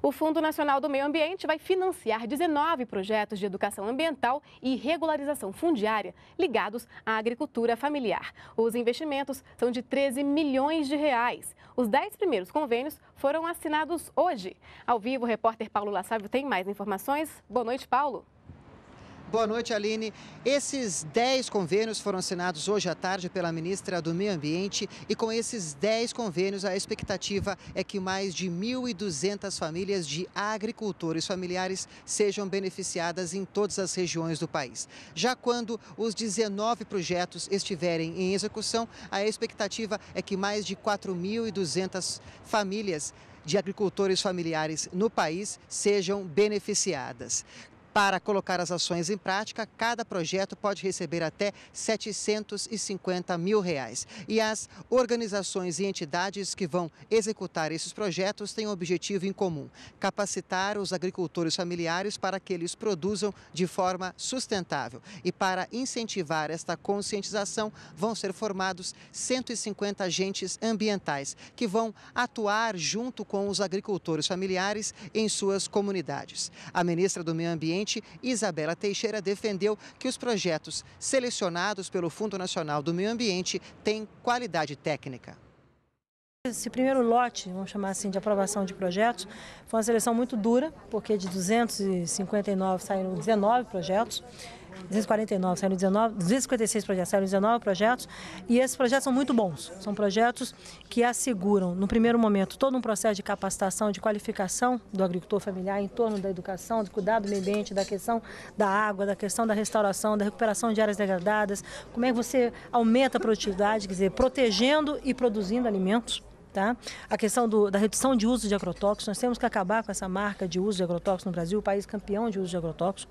O Fundo Nacional do Meio Ambiente vai financiar 19 projetos de educação ambiental e regularização fundiária ligados à agricultura familiar. Os investimentos são de 13 milhões de reais. Os 10 primeiros convênios foram assinados hoje. Ao vivo, o repórter Paulo Lassávio tem mais informações. Boa noite, Paulo. Boa noite, Aline. Esses 10 convênios foram assinados hoje à tarde pela ministra do Meio Ambiente e com esses 10 convênios a expectativa é que mais de 1.200 famílias de agricultores familiares sejam beneficiadas em todas as regiões do país. Já quando os 19 projetos estiverem em execução, a expectativa é que mais de 4.200 famílias de agricultores familiares no país sejam beneficiadas. Para colocar as ações em prática, cada projeto pode receber até 750 mil reais. E as organizações e entidades que vão executar esses projetos têm um objetivo em comum: capacitar os agricultores familiares para que eles produzam de forma sustentável. E para incentivar esta conscientização, vão ser formados 150 agentes ambientais que vão atuar junto com os agricultores familiares em suas comunidades. A ministra do Meio Ambiente Isabela Teixeira defendeu que os projetos selecionados pelo Fundo Nacional do Meio Ambiente têm qualidade técnica. Esse primeiro lote, vamos chamar assim, de aprovação de projetos, foi uma seleção muito dura, porque de 259 saíram 19 projetos. 249 saíram 19, 256 projetos, saíram 19 projetos, e esses projetos são muito bons. São projetos que asseguram, no primeiro momento, todo um processo de capacitação, de qualificação do agricultor familiar em torno da educação, do cuidado do meio ambiente, da questão da água, da questão da restauração, da recuperação de áreas degradadas, como é que você aumenta a produtividade, quer dizer, protegendo e produzindo alimentos. Tá? A questão do, da redução de uso de agrotóxicos, nós temos que acabar com essa marca de uso de agrotóxicos no Brasil, o país campeão de uso de agrotóxicos.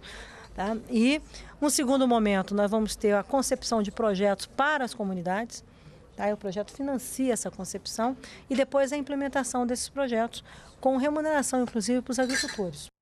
Tá? E um segundo momento, nós vamos ter a concepção de projetos para as comunidades. Tá? O projeto financia essa concepção e depois a implementação desses projetos com remuneração, inclusive, para os agricultores.